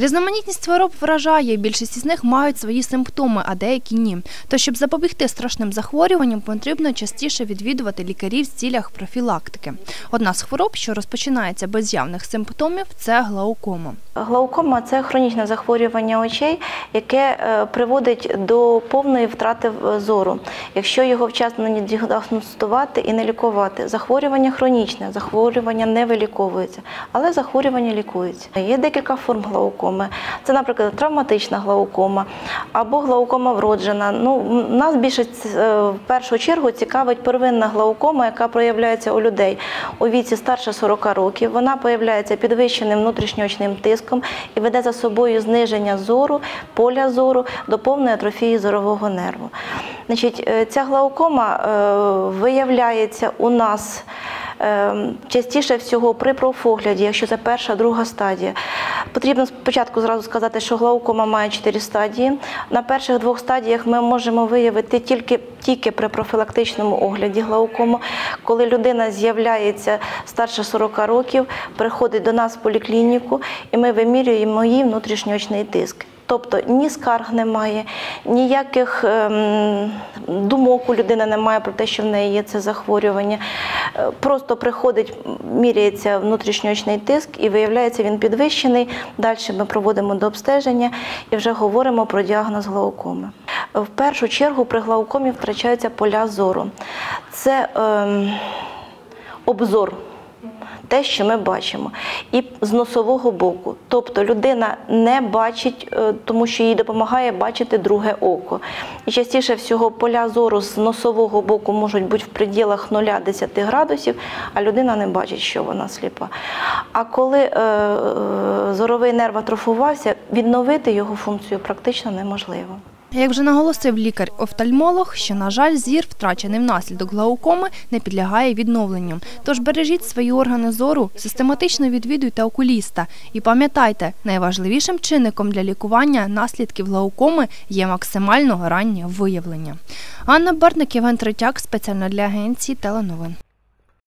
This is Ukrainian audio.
Різноманітність хвороб вражає, більшість із них мають свої симптоми, а деякі ні. То щоб запобігти страшним захворюванням, потрібно частіше відвідувати лікарів в цілях профілактики. Одна з хвороб, що розпочинається без явних симптомів, це глаукома. Глаукома це хронічне захворювання очей, яке е, приводить до повної втрати зору, якщо його вчасно не діагностувати і не лікувати. Захворювання хронічне, захворювання не виліковується, але захворювання лікується. Є декілька форм глаукоми. Це, наприклад, травматична глаукома або глаукома вроджена. Ну, нас більше е, в першу чергу цікавить первинна глаукома, яка проявляється у людей у віці старше 40 років. Вона проявляється підвищеним внутрішньоочним тиском і веде за собою зниження зору, поля зору до повної атрофії зорового нерву. Значить, е, ця глаукома е, виявляється у нас. е, Частіше всього при профогляді, якщо це перша, друга стадія. Потрібно спочатку зразу сказати, що глаукома має чотири стадії. На перших двох стадіях ми можемо виявити тільки, тільки при профілактичному огляді глаукому, коли людина з'являється старше 40 років, приходить до нас в поліклініку, і ми вимірюємо її внутрішньоочний тиск. Тобто ні скарг немає, ніяких ем, думок у людини немає про те, що в неї є це захворювання. Е, Просто приходить, міряється внутрішньоочний тиск і виявляється він підвищений. Далі ми проводимо до обстеження і вже говоримо про діагноз глаукоми. В першу чергу при глаукомі втрачаються поля зору. Це ем, обзор те, що ми бачимо, і з носового боку. Тобто людина не бачить, е, тому що їй допомагає бачити друге око. І частіше всього поля зору з носового боку можуть бути в пределах 0-10 градусів, а людина не бачить, що вона сліпа. А коли е, е, зоровий нерв атрофувався, відновити його функцію практично неможливо. Як вже наголосив лікар-офтальмолог, що, на жаль, зір, втрачений внаслідок глаукоми, не підлягає відновленню. Тож бережіть свої органи зору, систематично відвідуйте окуліста. І пам'ятайте, найважливішим чинником для лікування наслідків глаукоми є максимально раннє виявлення. Анна Барник, Євген Третяк, спеціально для агенції Теленовин.